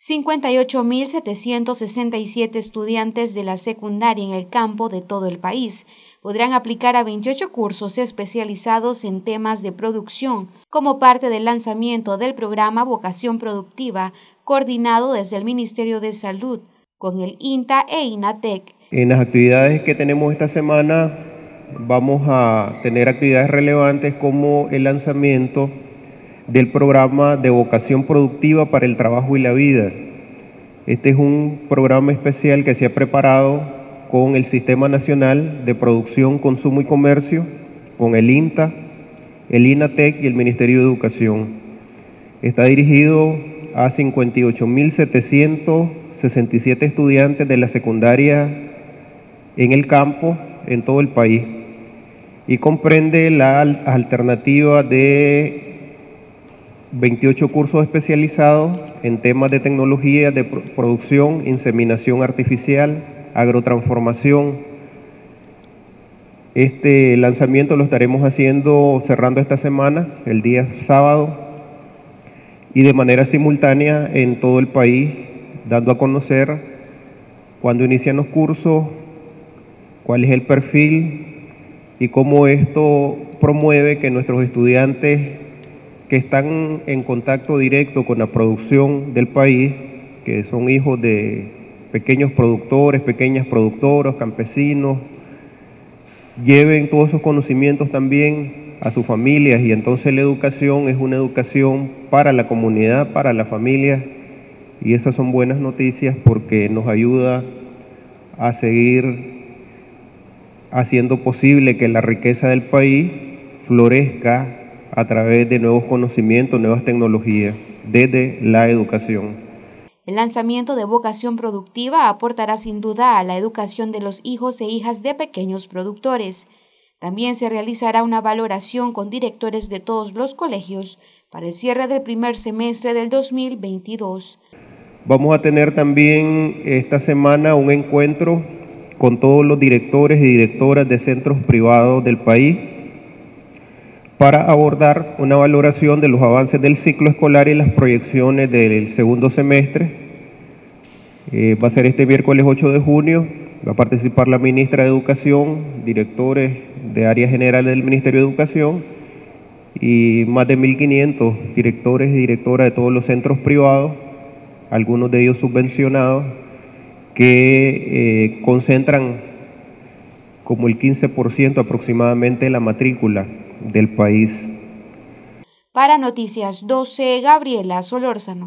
58.767 estudiantes de la secundaria en el campo de todo el país podrán aplicar a 28 cursos especializados en temas de producción como parte del lanzamiento del programa Vocación Productiva coordinado desde el Ministerio de Salud con el INTA e INATEC. En las actividades que tenemos esta semana vamos a tener actividades relevantes como el lanzamiento del programa de vocación productiva para el trabajo y la vida. Este es un programa especial que se ha preparado con el Sistema Nacional de Producción, Consumo y Comercio, con el INTA, el INATEC y el Ministerio de Educación. Está dirigido a 58.767 estudiantes de la secundaria en el campo en todo el país y comprende la alternativa de 28 cursos especializados en temas de tecnología de producción, inseminación artificial, agrotransformación. Este lanzamiento lo estaremos haciendo cerrando esta semana, el día sábado, y de manera simultánea en todo el país, dando a conocer cuándo inician los cursos, cuál es el perfil y cómo esto promueve que nuestros estudiantes que están en contacto directo con la producción del país, que son hijos de pequeños productores, pequeñas productoras, campesinos, lleven todos esos conocimientos también a sus familias y entonces la educación es una educación para la comunidad, para la familia y esas son buenas noticias porque nos ayuda a seguir haciendo posible que la riqueza del país florezca a través de nuevos conocimientos, nuevas tecnologías, desde la educación. El lanzamiento de vocación productiva aportará sin duda a la educación de los hijos e hijas de pequeños productores. También se realizará una valoración con directores de todos los colegios para el cierre del primer semestre del 2022. Vamos a tener también esta semana un encuentro con todos los directores y directoras de centros privados del país para abordar una valoración de los avances del ciclo escolar y las proyecciones del segundo semestre. Eh, va a ser este miércoles 8 de junio, va a participar la ministra de Educación, directores de área general del Ministerio de Educación y más de 1.500 directores y directoras de todos los centros privados, algunos de ellos subvencionados, que eh, concentran como el 15% aproximadamente de la matrícula del país. Para Noticias 12, Gabriela Solórzano.